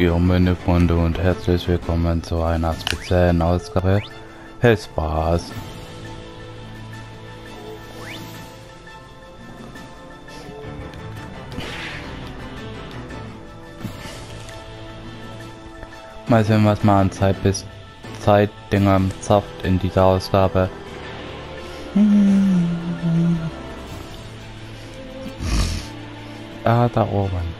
Meine Freunde und herzlich willkommen zu einer speziellen Ausgabe Hey Spaß. Mal sehen, was man an Zeit bis Zeitdingern zafft in dieser Ausgabe. Ah, da oben.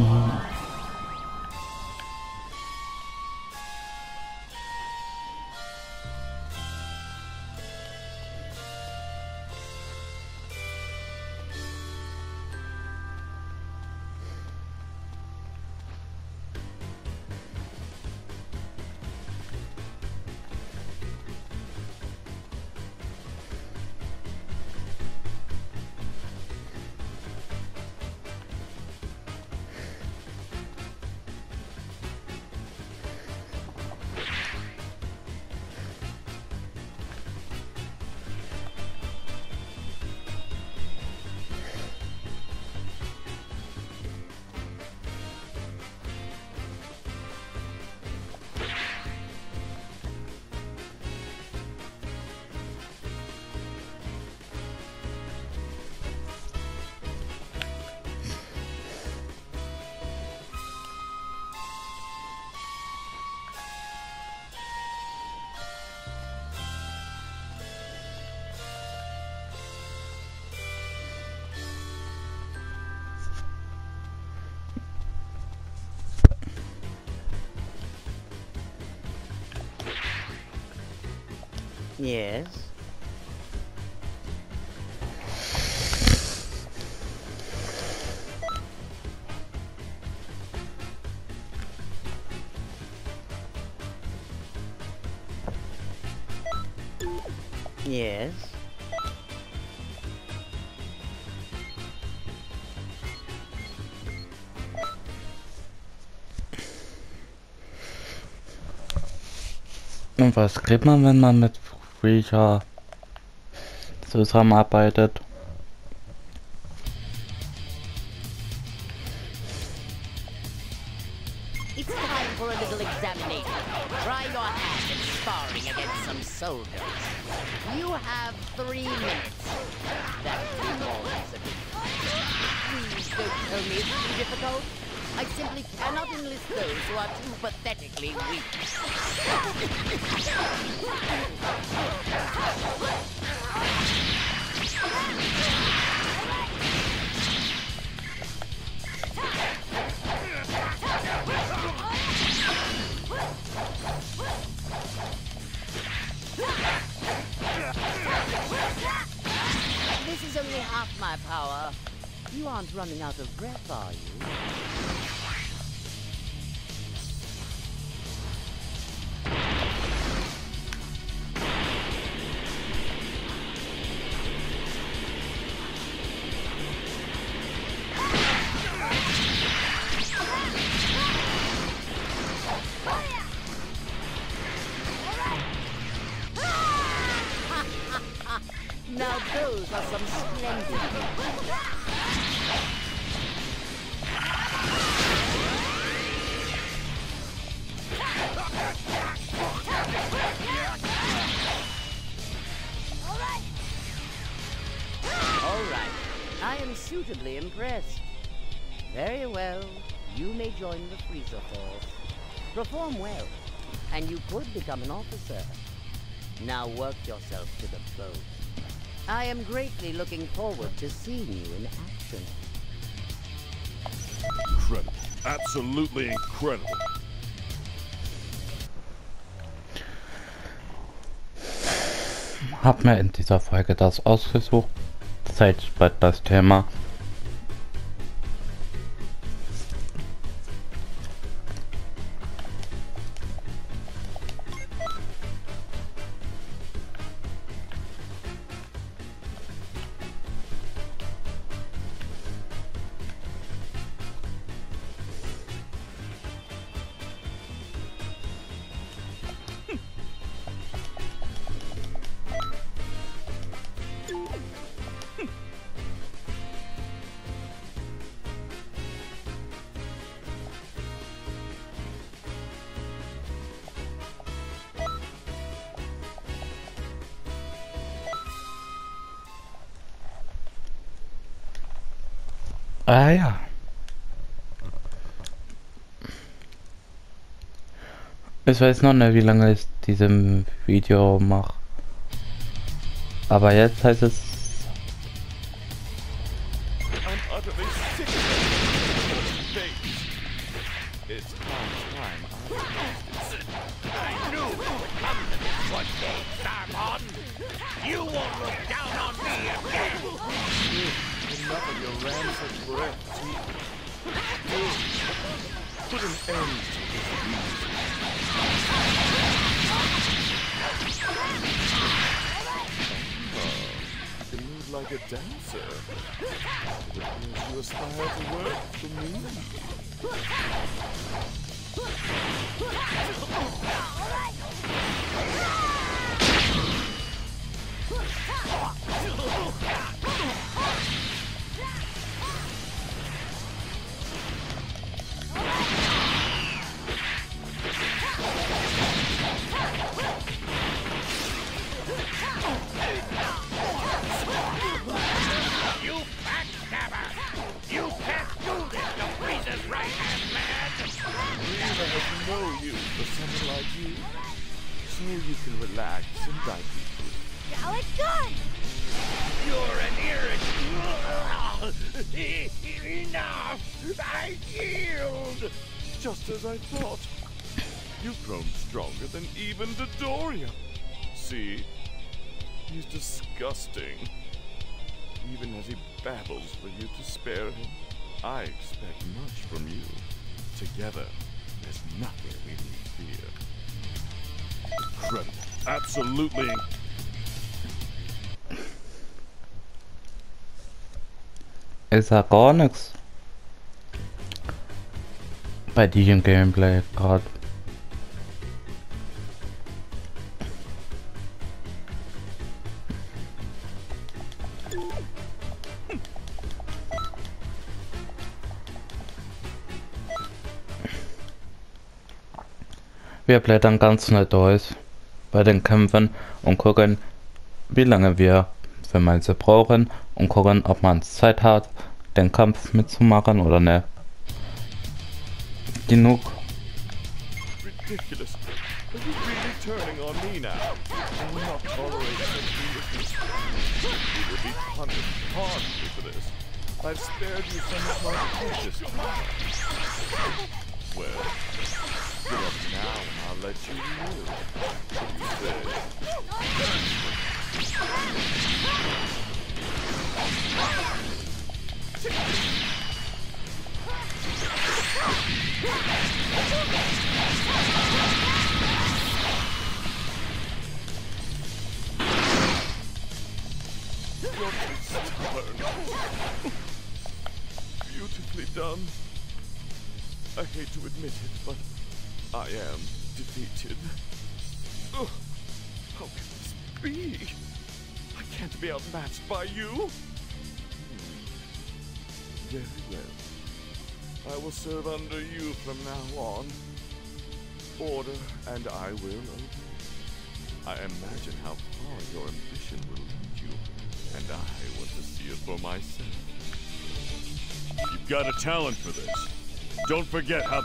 Mm-hmm. Yes. Yes. Und was kriegt man, wenn man mit wie Spreaker zusammenarbeitet. Half my power. You aren't running out of breath, are you? Suitably impressed. Very well. You may join the Frieza Force. Perform well, and you could become an officer. Now work yourself to the bone. I am greatly looking forward to seeing you in action. Incredible. Absolutely incredible. Hab mir in dieser Folge das ausgesucht. Zeit, Bad Thema. Ah ja. Ich weiß noch nicht, wie lange ich diesem Video mache. Aber jetzt heißt es Enough of your rancid breath. Put an end to this move like a dancer. It you aspire to work for me. You spare him, I expect much from you. Together, there's nothing we need fear. Incredible. Absolutely inc- Ich sag gar nichts. Bei diesem Gameplay gerade. Wir blättern ganz schnell durch bei den Kämpfen und gucken, wie lange wir für Mainze brauchen und gucken, ob man Zeit hat, den Kampf mitzumachen oder ne. Genug. ridiculous. Are you really turning on me. Well, get up now and I'll let you say? You're too stubborn. Beautifully done. I hate to admit it, but I am defeated. Ugh. How can this be? I can't be outmatched by you. Hmm. Very well. I will serve under you from now on. Order, and I will obey. I imagine how far your ambition will lead you, and I want to see it for myself. You've got a talent for this. Don't forget how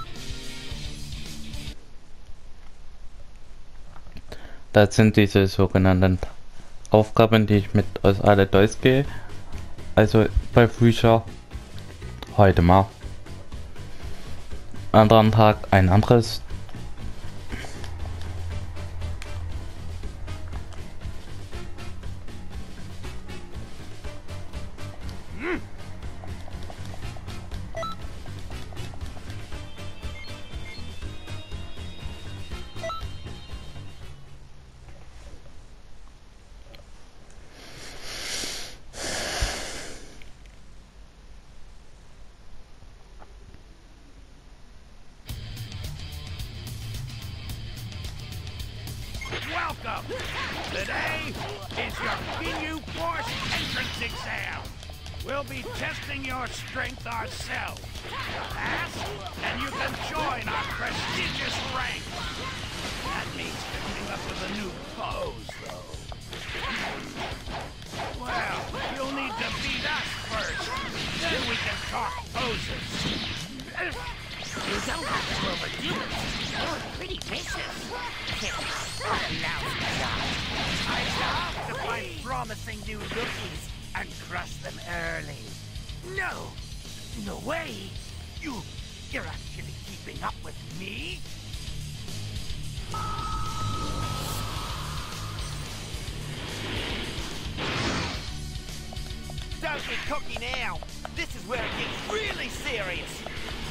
Das sind diese sogenannten Aufgaben, die ich mit euch alle durchgehe. Also bei Fischer heute mal. Anderen Tag ein anderes Mm. Today is your Ginyu Force entrance exam. We'll be testing your strength ourselves. Pass, and you can join our prestigious rank. That means coming up with a new pose, Don't have to overdo. You're pretty vicious. Job. I love to find promising new rookies and crush them early. No, no way. You, you're actually keeping up with me? Don't get cocky now. This is where it gets really serious.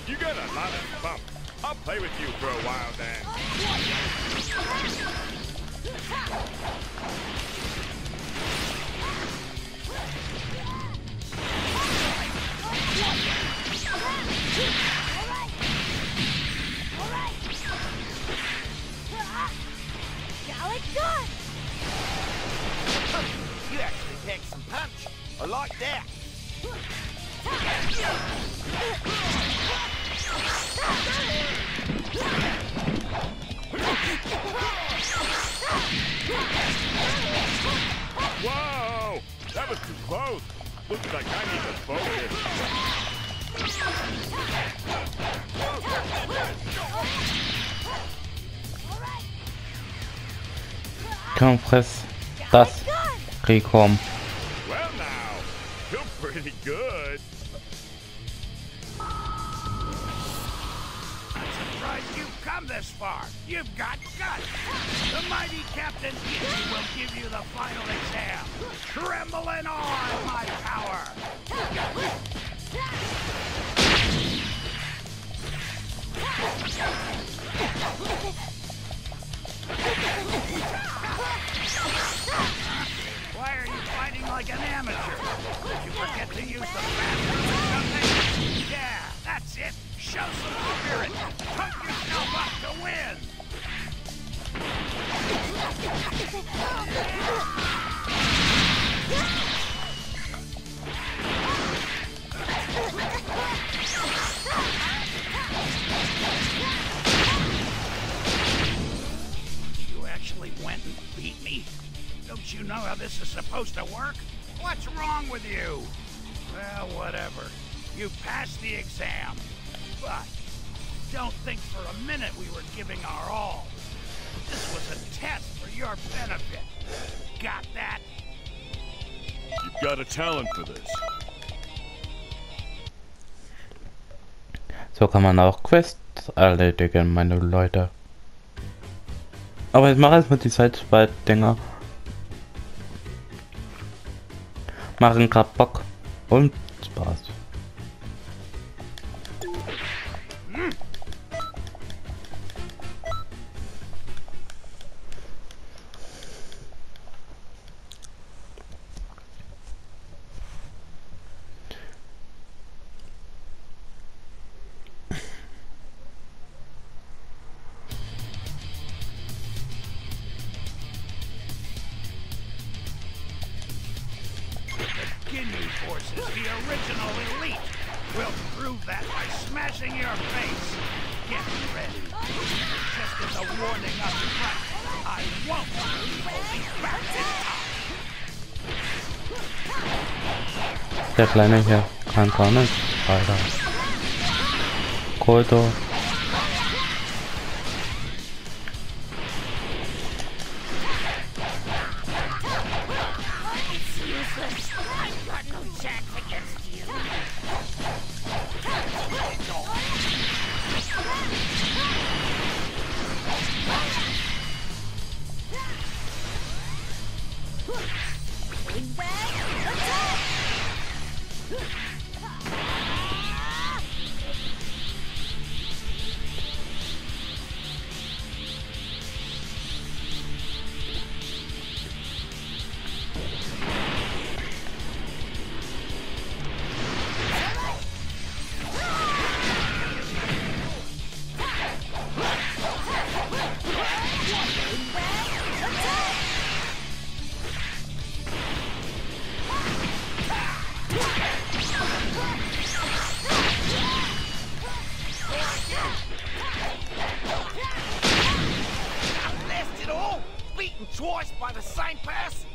You got a lot of bump. I'll play with you for a while it! You actually packed some punch. I like that. Whoa! That was too close. Looks like I need to focus. Komm, friss das. Rekom. Well far. You've got guts. The mighty Captain Ginyu will give you the final exam. Tremble in awe at my power. Why are you fighting like an amateur? Did you forget to use the bathroom or something? Yeah, that's it. Show some spirit. Pump yourself up to win. You actually went and beat me? Don't you know how this is supposed to work? What's wrong with you? Well, whatever. You passed the exam. But don't think for a minute we were giving our all. This was a test for your benefit. Got that? You've got a talent for this. So kann man auch Quests erledigen, meine Leute. Aber jetzt mach erstmal die Sideswipe-Dinger. Machen grad Bock und Spaß. Original elite. We'll prove that by smashing your face. Get ready. Just as a warning up front, I won't Ozzy back this time. twice by the same pass.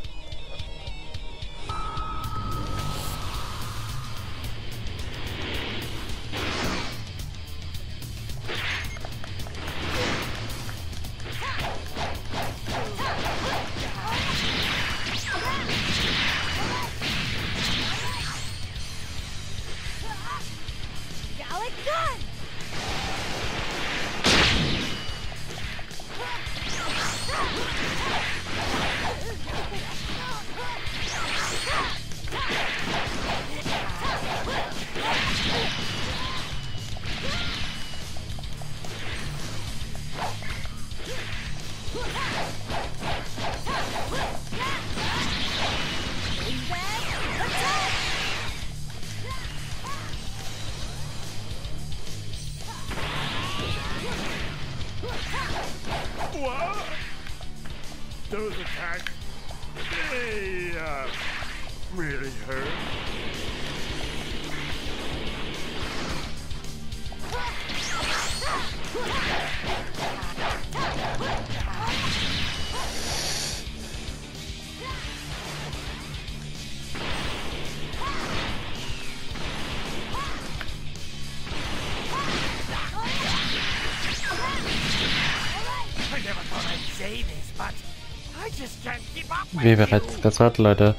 wie bereits gesagt, Leute,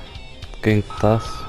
ging das?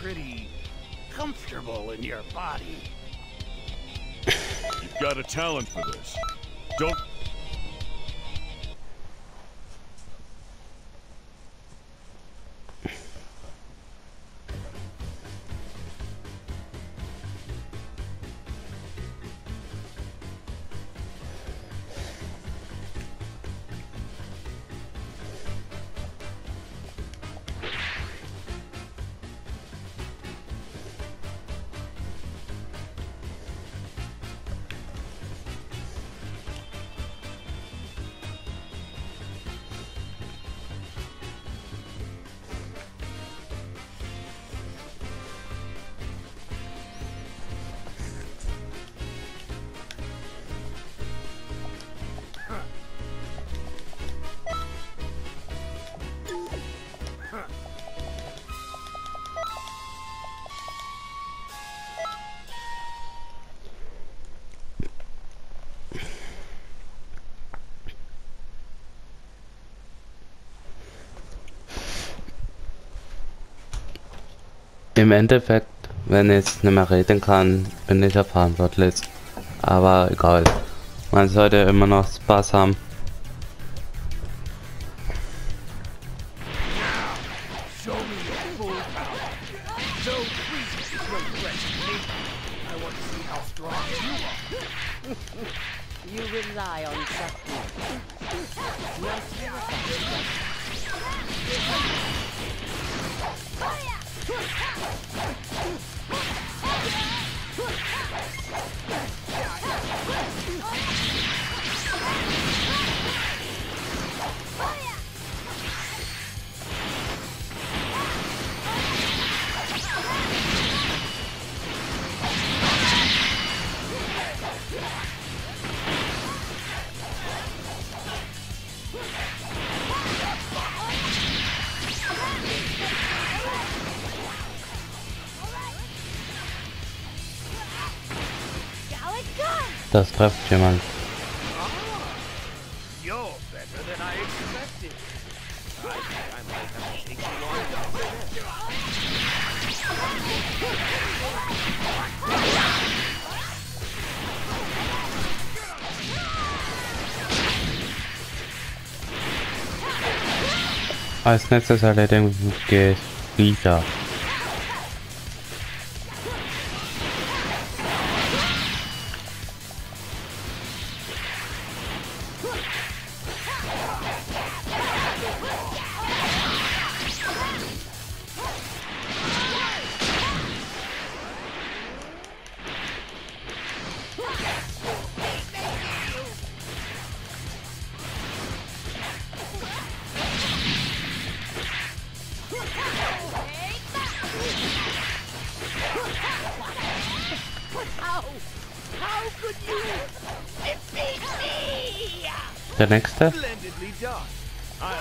pretty comfortable in your body. You've got a talent for this. Don't Im Endeffekt, wenn ich nicht mehr reden kann, bin ich ja verantwortlich. Aber egal. Man sollte immer noch Spaß haben. Fire! Fire! Das trefft jemand. Als nächstes erledigen geht wieder. How? Could you defeat me? Der nächste. Splendidly done. I'll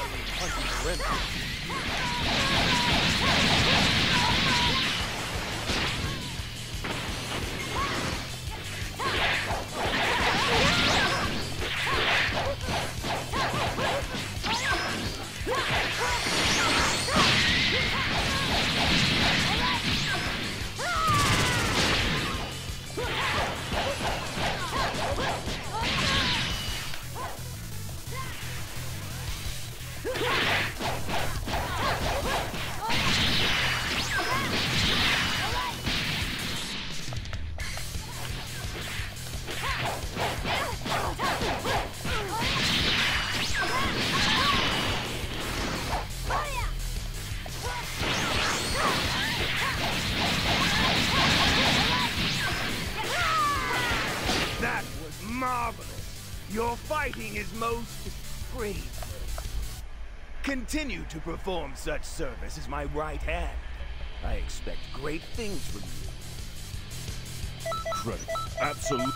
Continue to perform such service as my right hand. I expect great things from you. Credit. Absolute.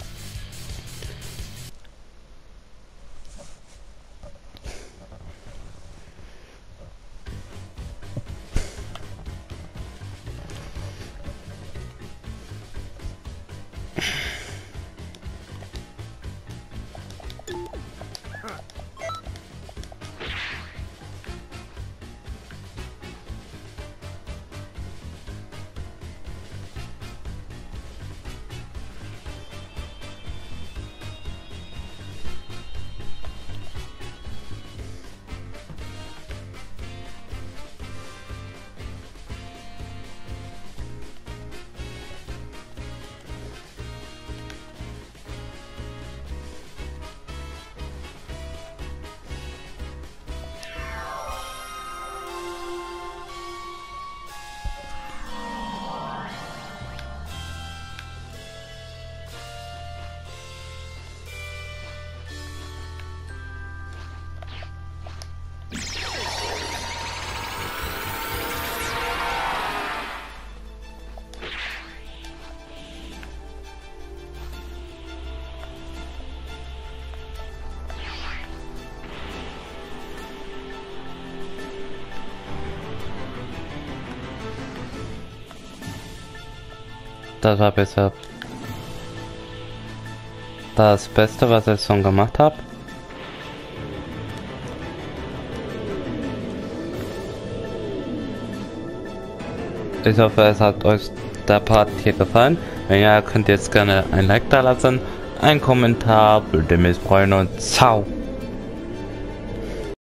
Das war bisher das Beste, was ich schon gemacht habe. Ich hoffe, es hat euch der Part hier gefallen. Wenn ja, könnt ihr jetzt gerne ein Like da lassen, einen Kommentar, würde mich freuen und ciao.